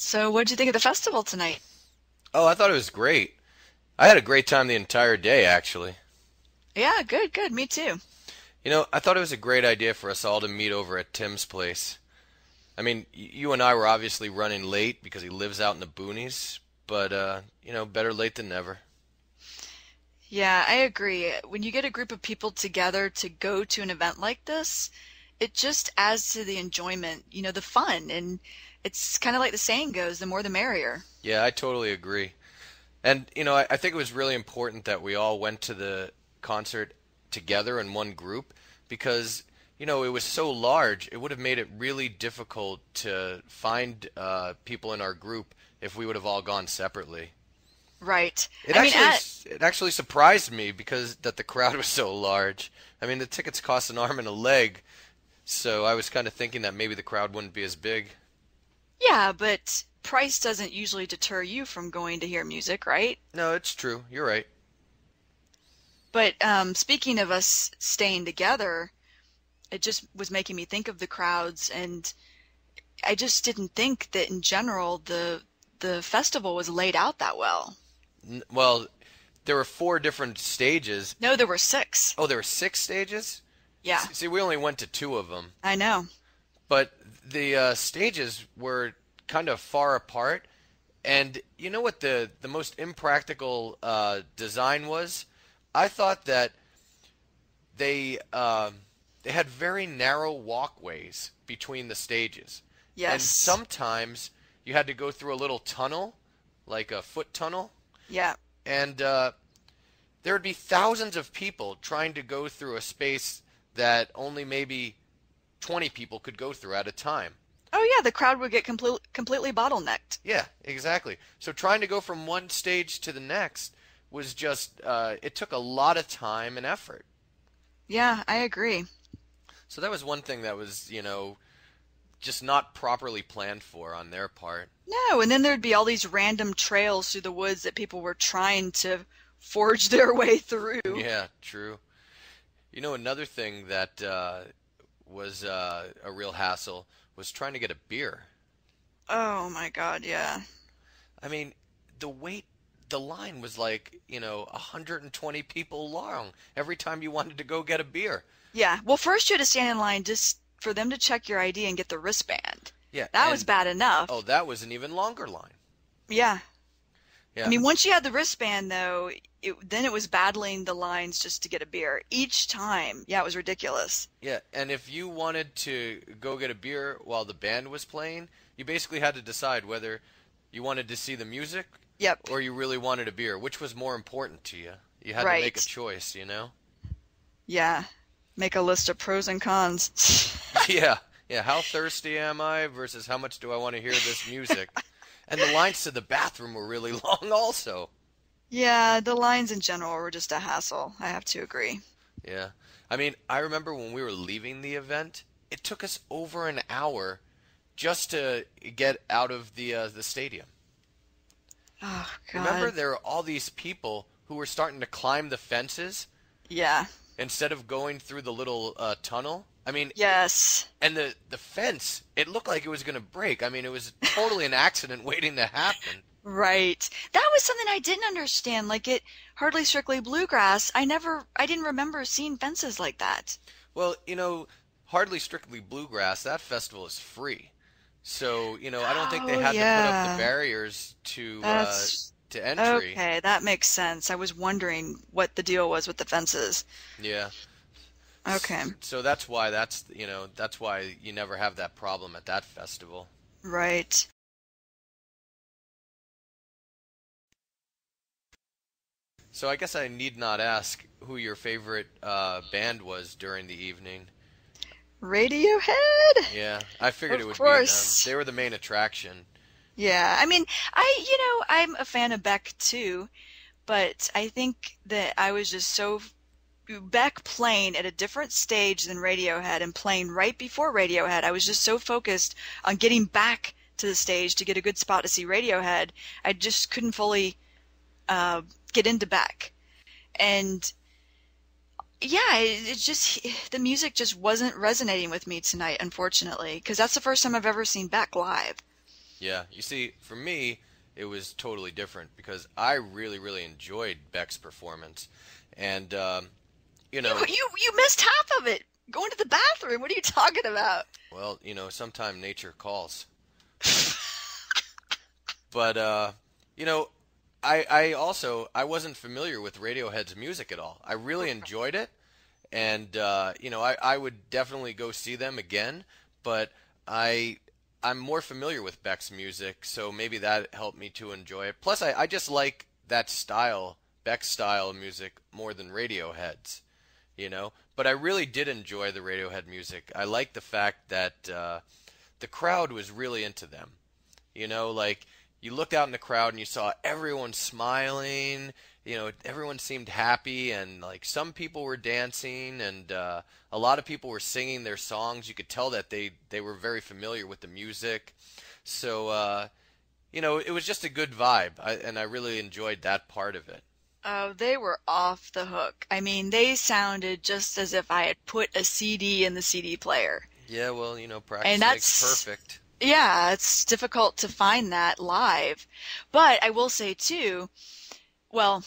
So, what did you think of the festival tonight? Oh, I thought it was great. I had a great time the entire day, actually. Yeah, good, good. Me too. You know, I thought it was a great idea for us all to meet over at Tim's place. I mean, you and I were obviously running late because he lives out in the boonies, but, uh, you know, better late than never. Yeah, I agree. When you get a group of people together to go to an event like this, it just adds to the enjoyment, you know, the fun. And it's kind of like the saying goes, the more the merrier. Yeah, I totally agree. And, you know, I, I think it was really important that we all went to the concert together in one group because, you know, it was so large, it would have made it really difficult to find uh, people in our group if we would have all gone separately. Right. It I mean, actually at, it actually surprised me because that the crowd was so large. I mean, the tickets cost an arm and a leg, so I was kind of thinking that maybe the crowd wouldn't be as big. yeah, but price doesn't usually deter you from going to hear music, right? No, it's true. You're right. But um, speaking of us staying together, it just was making me think of the crowds, and I just didn't think that in general the the festival was laid out that well. N- Well, there were four different stages. No, there were six. Oh, there were six stages? Yeah, See, we only went to two of them, I know. but the uh, stages were kind of far apart. And you know what the the most impractical uh, design was? I thought that they um, they had very narrow walkways between the stages, Yes. and sometimes you had to go through a little tunnel, like a foot tunnel, Yeah. and uh, there would be thousands of people trying to go through a space that only maybe 20 people could go through at a time. Oh yeah, the crowd would get complete, completely bottlenecked. Yeah, exactly. So trying to go from one stage to the next was just, uh, it took a lot of time and effort. Yeah, I agree. So that was one thing that was, you know, just not properly planned for on their part. No, and then there'd be all these random trails through the woods that people were trying to forge their way through. Yeah, true. You know, another thing that uh, was uh, a real hassle was trying to get a beer. Oh my God, yeah. I mean, the wait, the line was like, you know, 120 people long every time you wanted to go get a beer. Yeah. Well, first you had to stand in line just for them to check your ID and get the wristband. Yeah, That was bad enough. Oh, that was an even longer line. Yeah. Yeah. I mean, once you had the wristband, though, it, then it was battling the lines just to get a beer each time. Yeah, it was ridiculous. Yeah, and if you wanted to go get a beer while the band was playing, you basically had to decide whether you wanted to see the music Yep. or you really wanted a beer. Which was more important to you? You had to make a choice, you know? Yeah. Make a list of pros and cons. Yeah, yeah. How thirsty am I versus how much do I want to hear this music? and the lines to the bathroom were really long, also. Yeah, the lines in general were just a hassle. I have to agree. Yeah. I mean, I remember when we were leaving the event, it took us over an hour just to get out of the uh, the stadium. Oh, God. Remember, there were all these people who were starting to climb the fences Yeah. instead of going through the little uh, tunnel. I mean, Yes. and the the fence, it looked like it was going to break. I mean, it was totally an accident waiting to happen. Right. That was something I didn't understand. Like it Hardly Strictly Bluegrass. I never I didn't remember seeing fences like that. Well, you know, Hardly Strictly Bluegrass. That festival is free, so you know, I don't think they Oh, had to put up the barriers to uh, That's to entry. okay. That makes sense. I was wondering what the deal was with the fences. Yeah. Okay. So that's why that's you know that's why you never have that problem at that festival. Right. So I guess I need not ask who your favorite uh, band was during the evening. Radiohead? Yeah, I figured Of it would course. be them. They were the main attraction. Yeah. I mean, I you know, I'm a fan of Beck too, but I think that I was just so Beck playing at a different stage than Radiohead and playing right before Radiohead. I was just so focused on getting back to the stage to get a good spot to see Radiohead. I just couldn't fully uh, get into Beck. And yeah, it, it just the music just wasn't resonating with me tonight, unfortunately, because that's the first time I've ever seen Beck live. Yeah, you see, for me, it was totally different because I really, really enjoyed Beck's performance, and um, you know, You, you you missed half of it. Going to the bathroom. What are you talking about? well, you know, sometime nature calls. but uh, you know, I I also I wasn't familiar with Radiohead's music at all. I really enjoyed it, and uh, you know, I I would definitely go see them again. But I I'm more familiar with Beck's music, so maybe that helped me to enjoy it. Plus, I I just like that style, Beck's style of music more than Radiohead's. You know, but I really did enjoy the Radiohead music. I like the fact that uh, the crowd was really into them. You know, like you looked out in the crowd and you saw everyone smiling. You know, everyone seemed happy, and like some people were dancing, and uh, a lot of people were singing their songs. You could tell that they they were very familiar with the music. So, uh, you know, it was just a good vibe, I, and I really enjoyed that part of it. Oh, they were off the hook. I mean, they sounded just as if I had put a CD in the CD player. Yeah, well, you know, practice And makes that's- perfect. Yeah, it's difficult to find that live. But I will say too, well,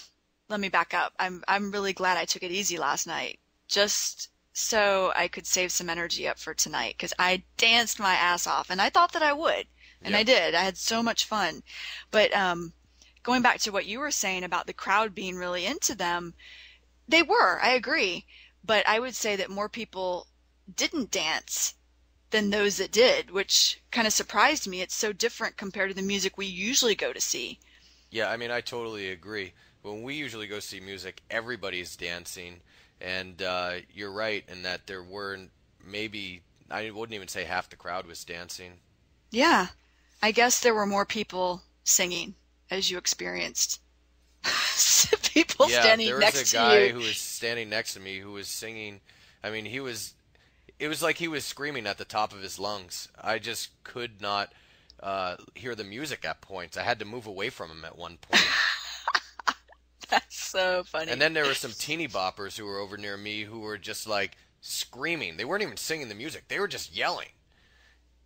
let me back up. I'm I'm really glad I took it easy last night. Just so I could save some energy up for tonight because I danced my ass off and I thought that I would. And I did. I had so much fun. But um going back to what you were saying about the crowd being really into them, they were, I agree. But I would say that more people didn't dance than those that did, which kind of surprised me. It's so different compared to the music we usually go to see. Yeah, I mean, I totally agree. When we usually go see music, everybody's dancing, and uh, you're right in that there weren't maybe I wouldn't even say half the crowd was dancing. Yeah. I guess there were more people singing as you experienced. people yeah, standing there was a guy who was standing next to me who was singing. I mean, he was. It was like he was screaming at the top of his lungs. I just could not uh, hear the music at points. I had to move away from him at one point. That's so funny. And then there were some teeny boppers who were over near me who were just like screaming. They weren't even singing the music. They were just yelling.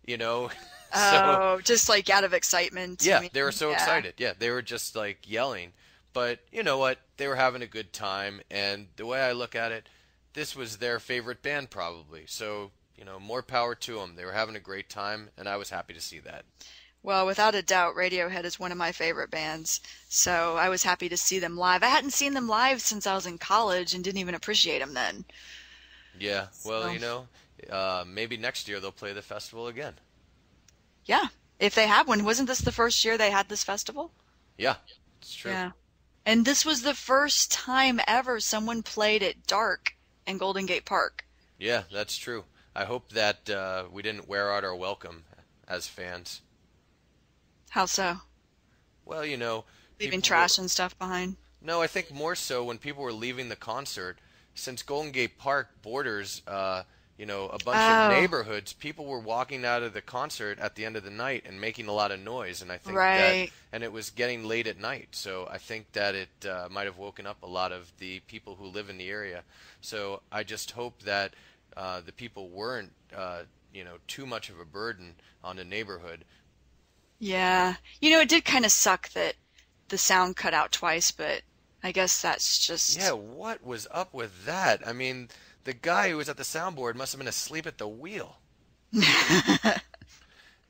You know? so oh, just like out of excitement. I yeah, mean, they were so yeah. excited. Yeah, they were just like yelling. But you know what? They were having a good time and the way I look at it, this was their favorite band probably. So, you know, more power to them. They were having a great time and I was happy to see that. Well, without a doubt, Radiohead is one of my favorite bands. So I was happy to see them live. I hadn't seen them live since I was in college and didn't even appreciate them then. Yeah. Well, So- you know, uh, maybe next year they'll play the festival again. Yeah, if they have one. Wasn't this the first year they had this festival? Yeah. It's true. Yeah. And this was the first time ever someone played at dark in Golden Gate Park. Yeah, that's true. I hope that uh, we didn't wear out our welcome as fans. How so? Well, you know, Leaving trash were- and stuff behind. No, I think more so when people were leaving the concert, since Golden Gate Park borders, uh, you know, a bunch Oh. of neighborhoods. People were walking out of the concert at the end of the night and making a lot of noise, and I think Right. that, and it was getting late at night, so I think that it uh, might have woken up a lot of the people who live in the area. So I just hope that uh, the people weren't, uh, you know, too much of a burden on the neighborhood. Yeah. You know, it did kind of suck that the sound cut out twice, but I guess that's just. Yeah, what was up with that? I mean, the guy who was at the soundboard must have been asleep at the wheel.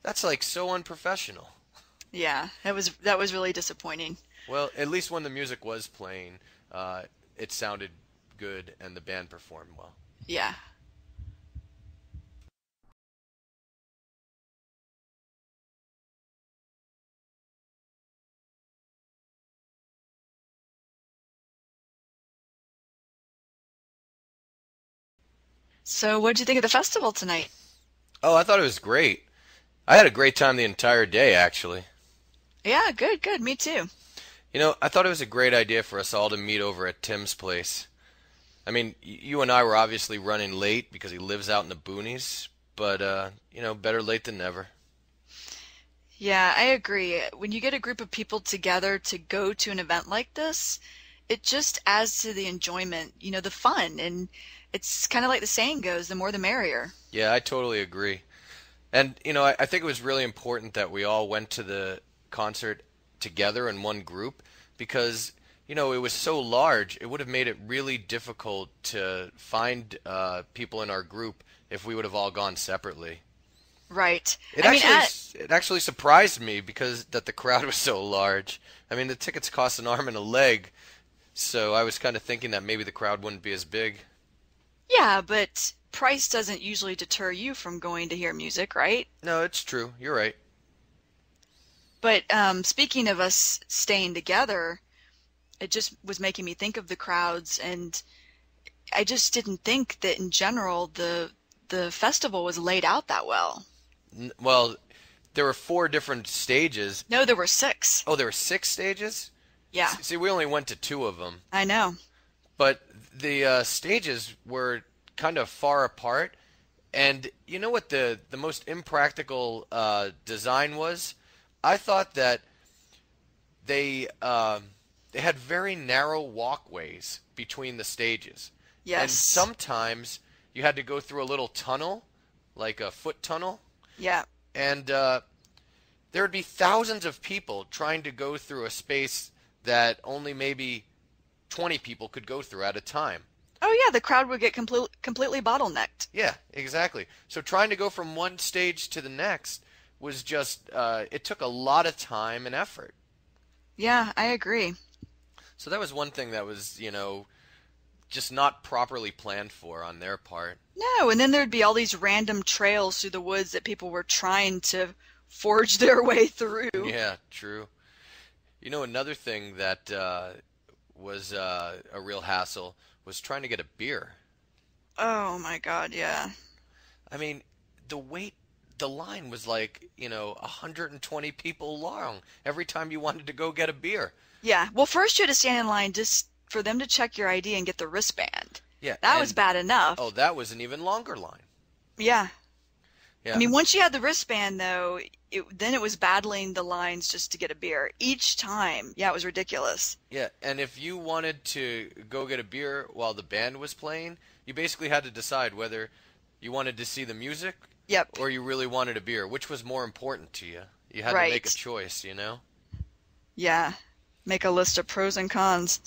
That's like so unprofessional. yeah, that was that was really disappointing. Well, at least when the music was playing, uh, it sounded good and the band performed well. Yeah. So, what did you think of the festival tonight? Oh, I thought it was great. I had a great time the entire day, actually. Yeah, good, good. Me too. You know, I thought it was a great idea for us all to meet over at Tim's place. I mean, you and I were obviously running late because he lives out in the boonies, but, uh, you know, better late than never. Yeah, I agree. When you get a group of people together to go to an event like this, it just adds to the enjoyment, you know, the fun. And it's kind of like the saying goes, the more the merrier. Yeah, I totally agree. And you know, I, I think it was really important that we all went to the concert together in one group because you know it was so large. It would have made it really difficult to find uh, people in our group if we would have all gone separately. Right. It I mean, actually at- it actually surprised me because that the crowd was so large. I mean, the tickets cost an arm and a leg, so I was kind of thinking that maybe the crowd wouldn't be as big. yeah, but price doesn't usually deter you from going to hear music, right? No, it's true. You're right. But um, speaking of us staying together, it just was making me think of the crowds, and I just didn't think that in general the the festival was laid out that well. N- Well, there were four different stages. No, there were six. Oh, there were six stages. Yeah, See, we only went to two of them, I know. but the uh, stages were kind of far apart. And you know what the the most impractical uh, design was? I thought that they um, they had very narrow walkways between the stages. Yes. And sometimes you had to go through a little tunnel, like a foot tunnel, Yeah. and uh, there would be thousands of people trying to go through a space that only maybe 20 people could go through at a time. Oh yeah, the crowd would get complete, completely bottlenecked. Yeah, exactly. So trying to go from one stage to the next was just, uh, it took a lot of time and effort. Yeah, I agree. So that was one thing that was, you know, just not properly planned for on their part. No, and then there'd be all these random trails through the woods that people were trying to forge their way through. Yeah, true. You know, another thing that uh, was uh, a real hassle was trying to get a beer. Oh my God, yeah. I mean, the wait, the line was like, you know, 120 people long every time you wanted to go get a beer. Yeah. Well, first you had to stand in line just for them to check your ID and get the wristband. Yeah. That was bad enough. Oh, that was an even longer line. Yeah. Yeah. I mean, once you had the wristband, though, it, then it was battling the lines just to get a beer each time. Yeah, it was ridiculous. Yeah, and if you wanted to go get a beer while the band was playing, you basically had to decide whether you wanted to see the music Yep. or you really wanted a beer. Which was more important to you? You had to make a choice, you know? Yeah. Make a list of pros and cons.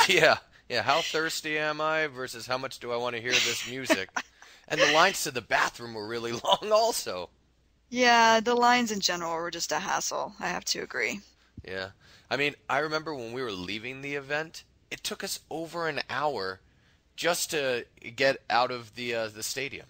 yeah, yeah. How thirsty am I versus how much do I want to hear this music? and the lines to the bathroom were really long, also. yeah, the lines in general were just a hassle. I have to agree. Yeah. I mean, I remember when we were leaving the event, it took us over an hour just to get out of the uh, the stadium.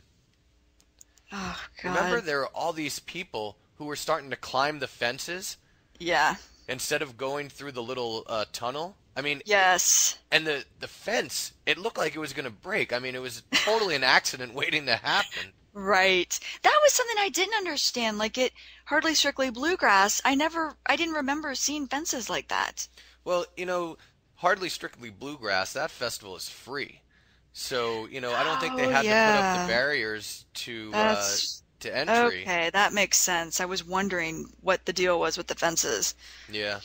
Oh, God. Remember, there were all these people who were starting to climb the fences Yeah. instead of going through the little uh, tunnel. I mean, Yes. and the the fence, it looked like it was going to break. I mean, it was totally an accident waiting to happen. Right. That was something I didn't understand. Like it Hardly Strictly Bluegrass. I never I didn't remember seeing fences like that. Well, you know, Hardly Strictly Bluegrass. That festival is free, so you know, I don't think they Oh, had to put up the barriers to uh, to entry. okay. That makes sense. I was wondering what the deal was with the fences. Yeah.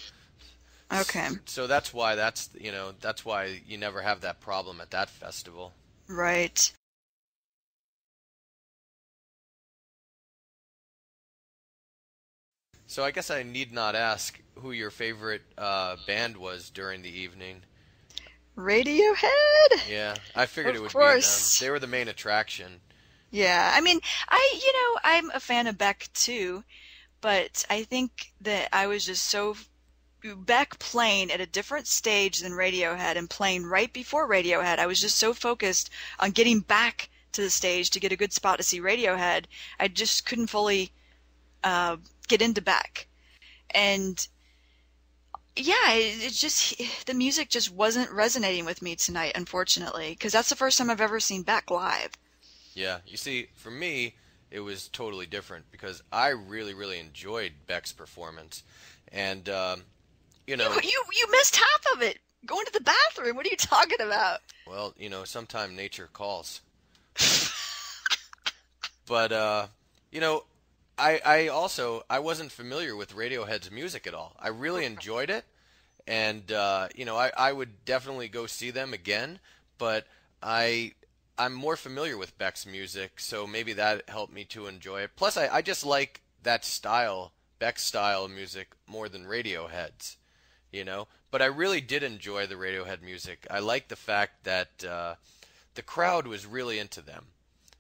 Okay. So that's why that's you know that's why you never have that problem at that festival. Right. So I guess I need not ask who your favorite uh, band was during the evening. Radiohead? Yeah, I figured Of it would course. be them. They were the main attraction. Yeah. I mean, I you know, I'm a fan of Beck too, but I think that I was just so Beck playing at a different stage than Radiohead and playing right before Radiohead. I was just so focused on getting back to the stage to get a good spot to see Radiohead. I just couldn't fully uh, get into Beck. And yeah, it, it just the music just wasn't resonating with me tonight, unfortunately, because that's the first time I've ever seen Beck live. Yeah, you see, for me, it was totally different because I really, really enjoyed Beck's performance, and um, you know, You, you you missed half of it. Going to the bathroom. What are you talking about? well, you know, sometime nature calls. but uh, you know, I I also I wasn't familiar with Radiohead's music at all. I really enjoyed it, and uh, you know, I I would definitely go see them again, but I I'm more familiar with Beck's music, so maybe that helped me to enjoy it. Plus, I, I just like that style, Beck's style of music, more than Radiohead's, you know? But I really did enjoy the Radiohead music. I like the fact that uh, the crowd was really into them.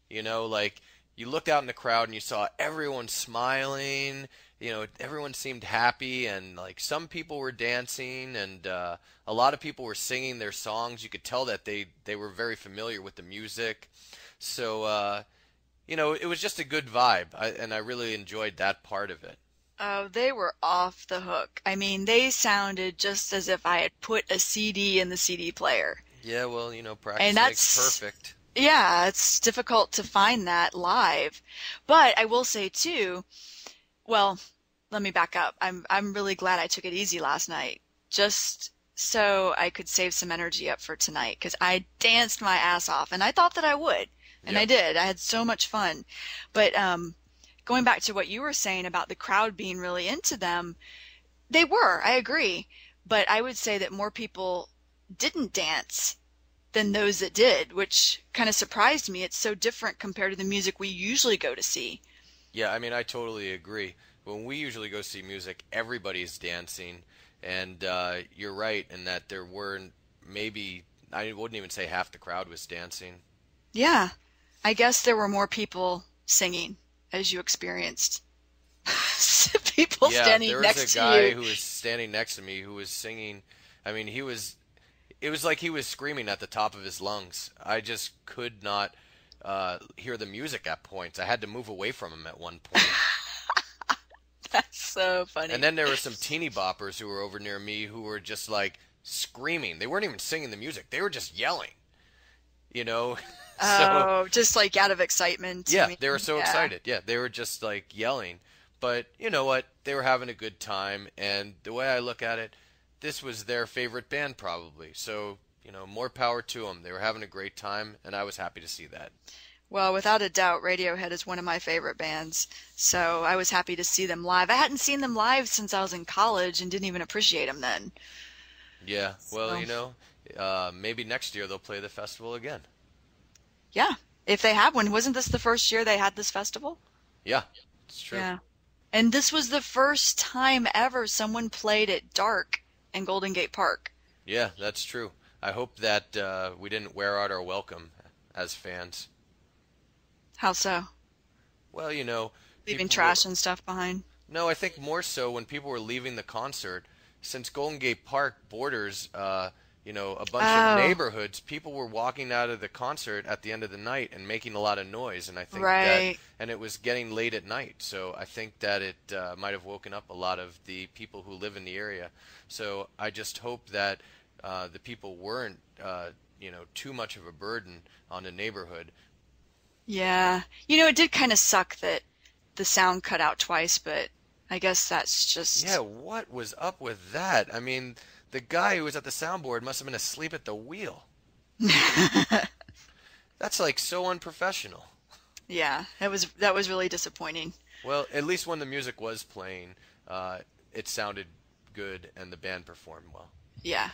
You know, like you looked out in the crowd and you saw everyone smiling. You know, everyone seemed happy, and like some people were dancing, and uh, a lot of people were singing their songs. You could tell that they they were very familiar with the music. So, uh, you know, it was just a good vibe, I, and I really enjoyed that part of it. Oh, they were off the hook. I mean, they sounded just as if I had put a CD in the CD player. Yeah, well, you know, practice And makes that's- perfect. Yeah, it's difficult to find that live. But I will say too, well, let me back up. I'm I'm really glad I took it easy last night. Just so I could save some energy up for tonight because I danced my ass off and I thought that I would. And I did. I had so much fun. But um going back to what you were saying about the crowd being really into them, they were, I agree. But I would say that more people didn't dance than those that did, which kind of surprised me. It's so different compared to the music we usually go to see. Yeah, I mean, I totally agree. When we usually go see music, everybody's dancing, and uh, you're right in that there weren't maybe I wouldn't even say half the crowd was dancing. Yeah. I guess there were more people singing as you experienced. people yeah, standing there was next a guy to you. who was standing next to me who was singing. I mean, he was. It was like he was screaming at the top of his lungs. I just could not uh, hear the music at points. I had to move away from him at one point. That's so funny. And then there were some teeny boppers who were over near me who were just like screaming. They weren't even singing the music. They were just yelling. You know? so oh, just like out of excitement. I yeah, mean, they were so yeah. excited. Yeah, they were just like yelling. But you know what? They were having a good time and the way I look at it, this was their favorite band probably. So, you know, more power to them. They were having a great time and I was happy to see that. Well, without a doubt, Radiohead is one of my favorite bands. So I was happy to see them live. I hadn't seen them live since I was in college and didn't even appreciate them then. Yeah. Well, So- you know, uh, maybe next year they'll play the festival again. Yeah, if they have one. Wasn't this the first year they had this festival? Yeah. It's true. Yeah. And this was the first time ever someone played at dark in Golden Gate Park. Yeah, that's true. I hope that uh, we didn't wear out our welcome as fans. How so? Well, you know, Leaving trash were- and stuff behind. No, I think more so when people were leaving the concert, since Golden Gate Park borders, uh, you know, a bunch Oh. of neighborhoods. People were walking out of the concert at the end of the night and making a lot of noise, and I think Right. that, and it was getting late at night, so I think that it uh, might have woken up a lot of the people who live in the area. So I just hope that uh, the people weren't, uh, you know, too much of a burden on the neighborhood. Yeah. You know, it did kind of suck that the sound cut out twice, but I guess that's just. Yeah, what was up with that? I mean, the guy who was at the soundboard must have been asleep at the wheel. That's like so unprofessional. yeah. That was that was really disappointing. Well, at least when the music was playing, uh, it sounded good and the band performed well. Yeah.